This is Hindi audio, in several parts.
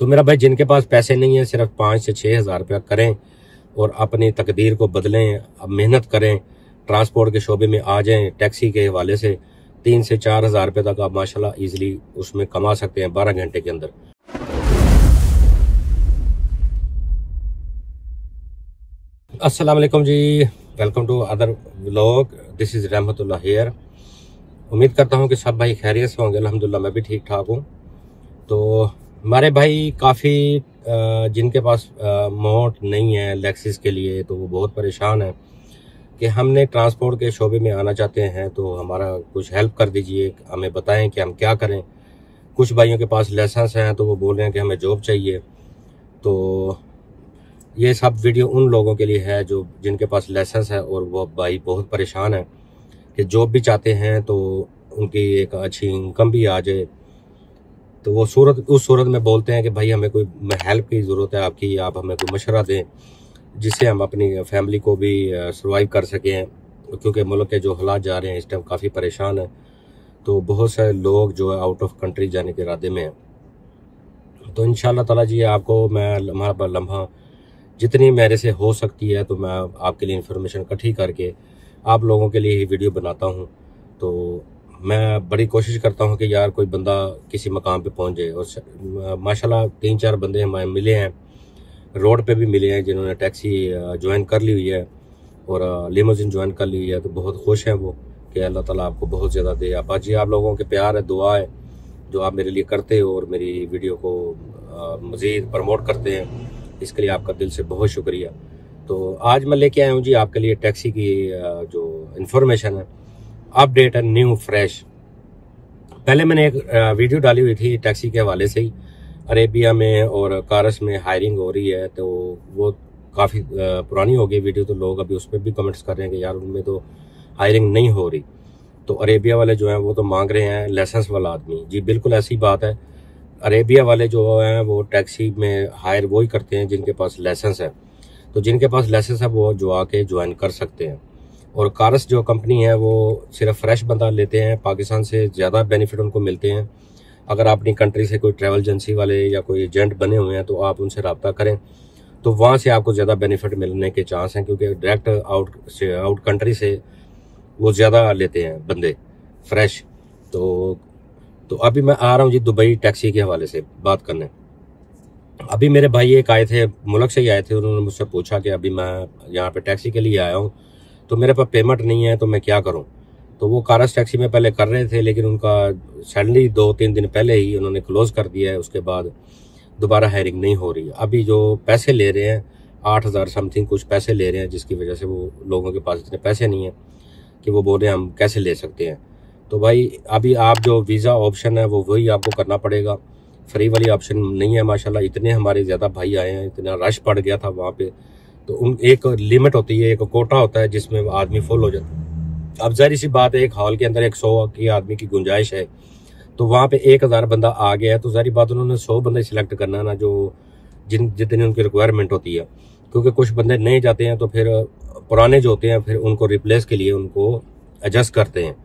तो मेरा भाई, जिनके पास पैसे नहीं है, सिर्फ़ पाँच से छः हज़ार रुपया करें और अपनी तकदीर को बदलें, अब मेहनत करें, ट्रांसपोर्ट के शोबे में आ जाएँ, टैक्सी के हवाले से तीन से चार हज़ार रुपये तक आप माशाल्लाह इजीली उसमें कमा सकते हैं बारह घंटे के अंदर। अस्सलाम वालेकुम जी welcome to other vlog this is Rahmatullah here उम्मीद करता हूँ कि सब भाई खैरियत से होंगे, अल्हम्दुलिल्लाह, मैं भी ठीक ठाक हूँ। तो हमारे भाई काफ़ी जिनके पास मोट नहीं है लेक्सिस के लिए तो वो बहुत परेशान है कि हमने ट्रांसपोर्ट के शोबे में आना चाहते हैं तो हमारा कुछ हेल्प कर दीजिए, हमें बताएँ कि हम क्या करें। कुछ भाइयों के पास लाइसेंस हैं तो वो बोल रहे हैं कि हमें जॉब चाहिए। तो ये सब वीडियो उन लोगों के लिए है जो, जिनके पास लाइसेंस है, और वो भाई बहुत परेशान है कि जॉब भी चाहते हैं तो उनकी एक अच्छी इनकम भी आ जाए। तो वो सूरत, उस सूरत में बोलते हैं कि भाई हमें कोई हेल्प की ज़रूरत है, आपकी, आप हमें कोई मशवरा दें, जिससे हम अपनी फैमिली को भी सर्वाइव कर सकें। क्योंकि मुल्क के जो हालात जा रहे हैं, इस टाइम काफ़ी परेशान है। तो बहुत सारे लोग जो है आउट ऑफ़ कंट्री जाने के इरादे में हैं। तो इन ताला जी, आपको मैं लम्हा पर लम्हा, जितनी मेरे से हो सकती है तो मैं आपके लिए इन्फॉर्मेशन इकट्ठी करके आप लोगों के लिए ही वीडियो बनाता हूँ। तो मैं बड़ी कोशिश करता हूँ कि यार कोई बंदा किसी मकाम पे पहुँच जाए और माशाल्लाह तीन चार बंदे हमारे मिले हैं, रोड पे भी मिले हैं जिन्होंने टैक्सी ज्वाइन कर ली हुई है और लिमोजिन ज्वाइन कर ली हुई है। तो बहुत खुश हैं वो कि अल्लाह ताला आपको बहुत ज़्यादा दे। आप जी आप लोगों के प्यार है, दुआ है जो आप मेरे लिए करते हो और मेरी वीडियो को मज़ीद प्रमोट करते हैं। इसके लिए आपका दिल से बहुत शुक्रिया। तो आज मैं लेके आया हूँ जी आपके लिए टैक्सी की जो इन्फॉर्मेशन है। अपडेट है न्यू फ्रेश। पहले मैंने एक वीडियो डाली हुई थी टैक्सी के हवाले से ही। अरेबिया में और कारस में हायरिंग हो रही है तो वो काफ़ी पुरानी हो गई वीडियो तो लोग अभी उस पर भी कमेंट्स कर रहे हैं कि यार उनमें तो हायरिंग नहीं हो रही। तो अरेबिया वाले जो हैं, वो तो मांग रहे हैं लाइसेंस वाला आदमी। जी, बिल्कुल ऐसी बात है। अरेबिया वाले जो हैं, वो टैक्सी में हायर वही करते हैं जिनके पास लाइसेंस है। तो जिनके पास लाइसेंस है, वो जो आके ज्वाइन कर सकते हैं। और कारस जो कंपनी है, वो सिर्फ़ फ्रेश बंदा लेते हैं, पाकिस्तान से ज़्यादा बेनिफिट उनको मिलते हैं। अगर आप अपनी कंट्री से कोई ट्रैवल एजेंसी वाले या कोई एजेंट बने हुए हैं तो आप उनसे रबता करें। तो वहाँ से आपको ज़्यादा बेनिफिट मिलने के चांस हैं, क्योंकि डायरेक्ट आउट से आउट कंट्री से वो ज़्यादा लेते हैं बंदे फ्रेश तो तो अभी मैं आ रहा हूँ जी दुबई टैक्सी के हवाले से बात करने। अभी मेरे भाई एक आए थे, मुल्क से ही आए थे, उन्होंने मुझसे पूछा कि अभी मैं यहाँ पे टैक्सी के लिए आया हूँ। तो मेरे पास पेमेंट नहीं है तो मैं क्या करूँ? तो वो कारस टैक्सी में पहले कर रहे थे, लेकिन उनका सैलरी दो तीन दिन पहले ही उन्होंने क्लोज कर दिया है, उसके बाद दोबारा हायरिंग नहीं हो रही। अभी जो पैसे ले रहे हैं, आठ हज़ार समथिंग कुछ पैसे ले रहे हैं, जिसकी वजह से वो लोगों के पास इतने पैसे नहीं हैं कि वो बोल रहे हैं, हम कैसे ले सकते हैं? तो भाई, अभी आप जो वीज़ा ऑप्शन है, वो वही आपको करना पड़ेगा। फ्री वाली ऑप्शन नहीं है, माशाल्लाह, इतने हमारे ज़्यादा भाई आए हैं, इतना रश पड़ गया था वहाँ पे। तो उन, एक लिमिट होती है, एक कोटा होता है जिसमें आदमी फुल हो जाता है। अब ज़ाहिर सी बात है, एक हॉल के अंदर एक सौ की आदमी की गुंजाइश है तो वहाँ पे एक हज़ार बंदा आ गया है तो जारी बात उन्होंने सौ बंदे सिलेक्ट करना ना, जो जिन, जितनी उनकी रिक्वायरमेंट होती है। क्योंकि कुछ बंदे नहीं जाते हैं तो फिर पुराने जो होते हैं, फिर उनको रिप्लेस के लिए उनको एडजस्ट करते हैं।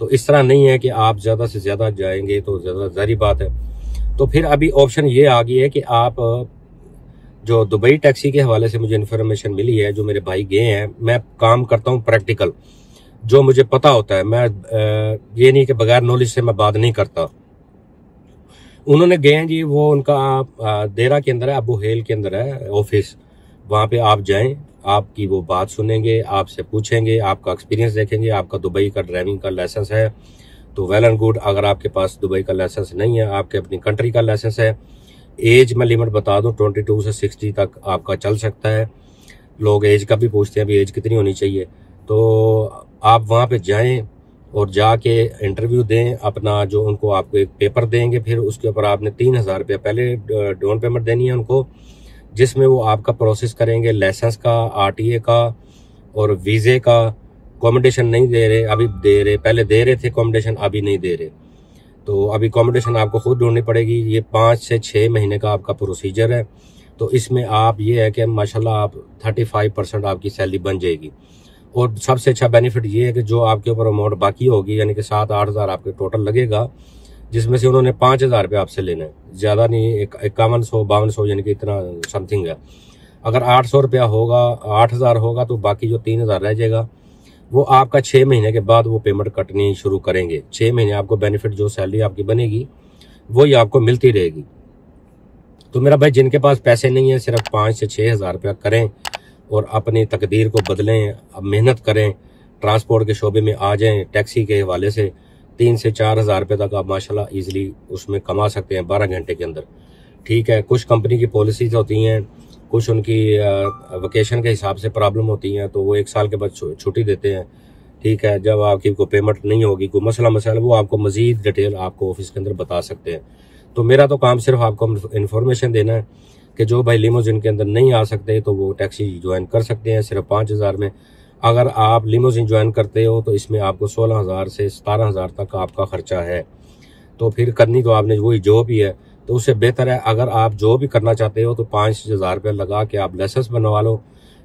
तो इस तरह नहीं है कि आप ज़्यादा से ज़्यादा जाएँगे तो ज़्यादा जारी बात है। तो फिर अभी ऑप्शन ये आ गई है कि आप जो दुबई टैक्सी के हवाले से मुझे इन्फॉर्मेशन मिली है, जो मेरे भाई गए हैं, मैं काम करता हूँ प्रैक्टिकल जो मुझे पता होता है, मैं ये नहीं कि बगैर नॉलेज से मैं बात नहीं करता। उन्होंने गए हैं जी, वो उनका देरा के अंदर है, अबू हेल के अंदर है ऑफ़िस वहाँ पे आप जाएँ, आपकी वो बात सुनेंगे, आपसे पूछेंगे, आपका एक्सपीरियंस देखेंगे, आपका दुबई का ड्राइविंग का लाइसेंस है। तो वेल एंड गुड अगर आपके पास दुबई का लाइसेंस नहीं है, आपके अपनी कंट्री का लाइसेंस है एज मैं लिमिट बता दूँ ट्वेंटी टू से सिक्सटी तक आपका चल सकता है। लोग एज का भी पूछते हैं, अभी एज कितनी होनी चाहिए। तो आप वहाँ पे जाएँ और जाके इंटरव्यू दें, अपना जो उनको आपको एक पेपर देंगे, फिर उसके ऊपर आपने तीन हज़ार रुपया, पहले डाउन पेमेंट देनी है उनको, जिसमें वो आपका प्रोसेस करेंगे लाइसेंस का आरटीए का और वीज़े का। अकोमोडेशन नहीं दे रहे, अभी दे रहे, पहले दे रहे थे अकोमोडेशन अभी नहीं दे रहे। तो अभी अकोमोडेशन आपको खुद ढूंढनी पड़ेगी। ये पाँच से छः महीने का आपका प्रोसीजर है। तो इसमें आप ये है कि माशाल्लाह आप थर्टी फाइव परसेंट आपकी सैलरी बन जाएगी। और सबसे अच्छा बेनिफिट ये है कि जो आपके ऊपर अमाउंट बाकी होगी, यानी कि सात आठ हज़ार आपके टोटल लगेगा, जिसमें से उन्होंने पाँच हज़ार रुपये आपसे लेना है। ज़्यादा नहीं इक्यावन सौ, बावन सौ यानी कि इतना समथिंग है। अगर आठ सौ रुपया होगा, आठ हज़ार होगा तो बाकी जो तीन हज़ार रह जाएगा। वो आपका छः महीने के बाद वो पेमेंट कटनी शुरू करेंगे। छः महीने आपको बेनिफिट जो सैलरी आपकी बनेगी, वही आपको मिलती रहेगी। तो मेरा भाई, जिनके पास पैसे नहीं है, सिर्फ़ पाँच से छः हज़ार रुपया करें और अपनी तकदीर को बदलें, अब मेहनत करें ट्रांसपोर्ट के शोबे में आ जाएँ टैक्सी के हवाले से तीन से चार हज़ार रुपये तक आप माशाल्लाह इजीली उसमें कमा सकते हैं बारह घंटे के अंदर। ठीक है, कुछ कंपनी की पॉलिसीज़ होती हैं कुछ उनकी वकेशन के हिसाब से प्रॉब्लम होती हैं तो वो एक साल के बाद छुट्टी देते हैं। ठीक है, जब आपकी कोई पेमेंट नहीं होगी, कोई मसला, मसाला, वो आपको मजीद डिटेल आपको ऑफ़िस के अंदर बता सकते हैं। तो मेरा तो काम सिर्फ़ आपको इन्फॉर्मेशन देना है कि जो भाई लिमोजिन के अंदर नहीं आ सकते तो वो टैक्सी ज्वाइन कर सकते हैं सिर्फ़ पाँच हज़ार में। अगर आप लिमोजिन ज्वाइन करते हो तो इसमें आपको सोलह हज़ार से सतारह हज़ार तक आपका खर्चा है। तो फिर करनी तो आपने वही जॉब ही है तो उससे बेहतर है, अगर आप जो भी करना चाहते हो तो पाँच हज़ार रुपये लगा के आप लाइसेंस बनवा लो,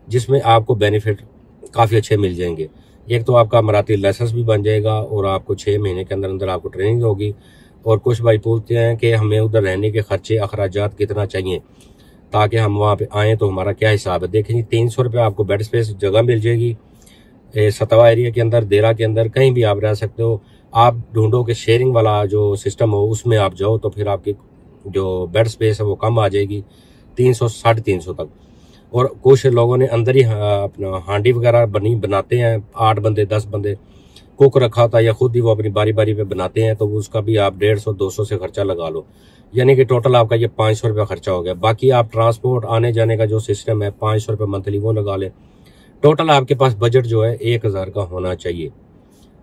जिसमें आपको बेनिफिट काफ़ी अच्छे मिल जाएँगे। एक तो आपका मराठी लाइसेंस भी बन जाएगा, और आपको छः महीने के अंदर अंदर आपको ट्रेनिंग होगी। और कुछ भाई पूछते हैं कि हमें उधर रहने के खर्चे अखराज कितना चाहिए, ताकि हम वहाँ पे आएँ तो हमारा क्या हिसाब है। देखें तीन सौ रुपये आपको बेड स्पेस जगह मिल जाएगी। सतवा एरिया के अंदर, देरा के अंदर कहीं भी आप रह सकते हो। आप ढूंढो कि शेयरिंग वाला जो सिस्टम हो, उसमें आप जाओ तो फिर आपकी जो बेड स्पेस है वो कम आ जाएगी तीन सौ, साढ़े तीन सौ तक। और कुछ लोगों ने अंदर ही अपना हांडी वगैरह बनी, बनाते हैं। आठ बंदे, दस बंदे कुक रखा होता है या खुद ही वो अपनी बारी बारी पे बनाते हैं तो उसका भी आप डेढ़ सौ, दो सौ से खर्चा लगा लो। यानी कि टोटल आपका ये पाँच सौ रुपया खर्चा हो गया। बाकी आप ट्रांसपोर्ट आने जाने का जो सिस्टम है, पाँच सौ रुपये मंथली वो लगा लें। टोटल आपके पास बजट जो है, एक हज़ार का होना चाहिए।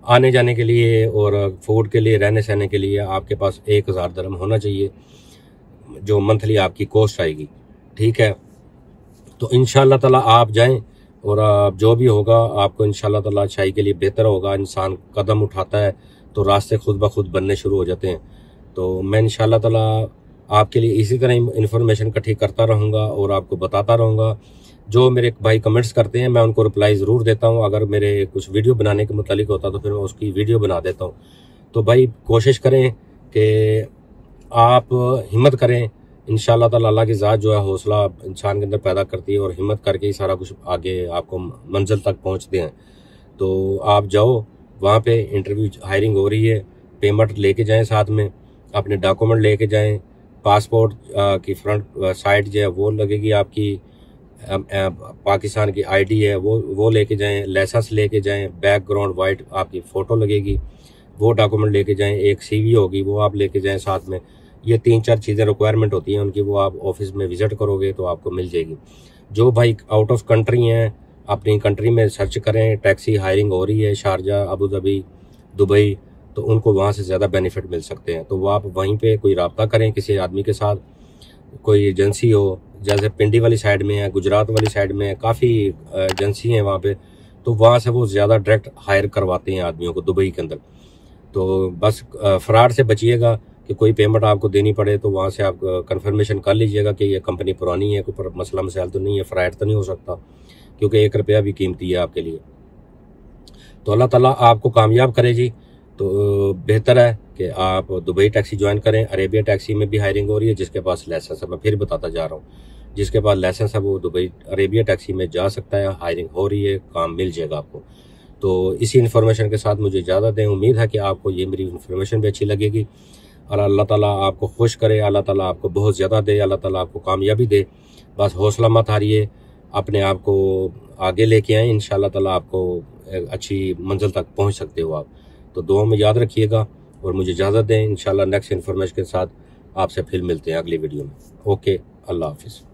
आने जाने के लिए और फ़ूड के लिए रहने सहने के लिए आपके पास एक हज़ार दरम होना चाहिए। जो मंथली आपकी कॉस्ट आएगी, ठीक है? तो इन ताला आप जाएँ और आप जो भी होगा, आपको इन ताला अच्छाई के लिए बेहतर होगा। इंसान कदम उठाता है तो रास्ते खुद ब खुद बनने शुरू हो जाते हैं। तो मैं इन ताला आपके लिए इसी तरह इन्फॉर्मेशन इकट्ठी करता रहूँगा और आपको बताता रहूँगा। जो मेरे भाई कमेंट्स करते हैं, मैं उनको रिप्लाई ज़रूर देता हूँ। अगर मेरे कुछ वीडियो बनाने के मुतालिक होता तो फिर मैं उसकी वीडियो बना देता हूँ। तो भाई कोशिश करें कि आप हिम्मत करें इन ताला की ज़ात जो है, हौसला इंसान के अंदर पैदा करती है और हिम्मत करके ही सारा कुछ आगे आपको मंजिल तक पहुँचते हैं। तो आप जाओ, वहाँ पे इंटरव्यू हायरिंग हो रही है, पेमेंट लेके जाएँ साथ में, अपने डॉक्यूमेंट लेके जाएँ, पासपोर्ट की फ्रंट साइड जो है, वो लगेगी आपकी पाकिस्तान की आईडी है, वो वो लेके जाएँ, लाइसेंस लेके जाएँ, बैकग्राउंड वाइट आपकी फ़ोटो लगेगी। वो डॉक्यूमेंट लेके जाएँ, एक सीवी होगी, वो आप लेके जाएँ साथ में। ये तीन चार चीज़ें रिक्वायरमेंट होती हैं, उनकी वो आप ऑफ़िस में विज़िट करोगे तो आपको मिल जाएगी। जो भाई आउट ऑफ़ कंट्री हैं, अपनी कंट्री में सर्च करें टैक्सी हायरिंग हो रही है शारजा अबू धाबी दुबई तो उनको वहाँ से ज़्यादा बेनिफिट मिल सकते हैं। तो वो आप वहीं पर कोई रबता करें किसी आदमी के साथ, कोई एजेंसी हो, जैसे पिंडी वाली साइड में है गुजरात वाली साइड में काफ़ी एजेंसी हैं वहाँ पे तो वहाँ से वो ज़्यादा डायरेक्ट हायर करवाते हैं आदमियों को दुबई के अंदर। तो बस फ्रॉड से बचिएगा कि कोई पेमेंट आपको देनी पड़े तो वहाँ से आप कंफर्मेशन कर लीजिएगा कि ये कंपनी पुरानी है, कोई मसला मसाइल तो नहीं है फ्राइड तो नहीं हो सकता, क्योंकि एक रुपया भी कीमती है आपके लिए। तो अल्लाह ताला आपको कामयाब करे जी। तो बेहतर है कि आप दुबई टैक्सी ज्वाइन करें, अरेबिया टैक्सी में भी हायरिंग हो रही है, जिसके पास लाइसेंस है। मैं फिर बताता जा रहा हूँ, जिसके पास लाइसेंस है वो दुबई, अरेबिया टैक्सी में जा सकता है हायरिंग हो रही है, काम मिल जाएगा आपको। तो इसी इन्फॉर्मेशन के साथ मुझे इजाज़त दें। उम्मीद है कि आपको ये मेरी इन्फॉर्मेशन भी अच्छी लगेगी। और अल्लाह ताला आपको खुश करे, अल्लाह ताला आपको बहुत ज़्यादा दे, अल्लाह ताला आपको कामयाबी दे। बस हौसला मत हारिए, अपने आप को आगे लेके आए। इन ताला आपको अच्छी मंजिल तक पहुँच सकते हो आप। तो दुआ में याद रखिएगा और मुझे इजाज़त दें। इन नेक्स्ट इन्फॉर्मेशन के साथ आपसे फिर मिलते हैं अगली वीडियो में। ओके अल्लाह हाफिज़।